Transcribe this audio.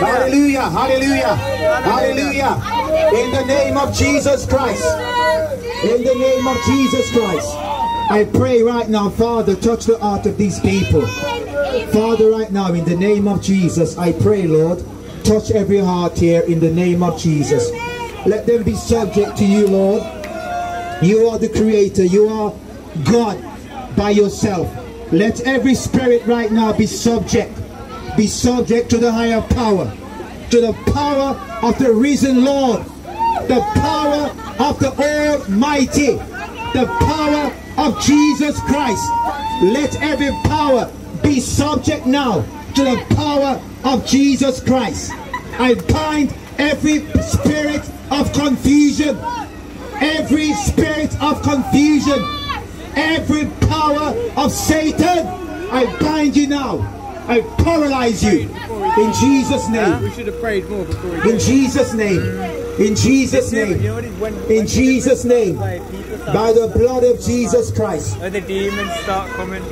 Hallelujah. Hallelujah. Hallelujah. In the name of Jesus Christ. In the name of Jesus Christ. I pray right now, Father, touch the heart of these people. Father, right now, in the name of Jesus, I pray, Lord, touch every heart here in the name of Jesus. Let them be subject to you, Lord. You are the creator. You are God by yourself. Let every spirit right now be subject. Be subject to the higher power. To the power of the risen Lord. The power of the Almighty. The power of Jesus Christ. Let every power be subject now to the power of Jesus Christ. I bind every spirit of confusion, every spirit of confusion, every power of Satan. I bind you now. I paralyze you in Jesus' name. We should have prayed more before In Jesus' name. In Jesus' name. know what it is? When, In Jesus' name. Like, people start- By the blood of Jesus Christ. The demons start coming.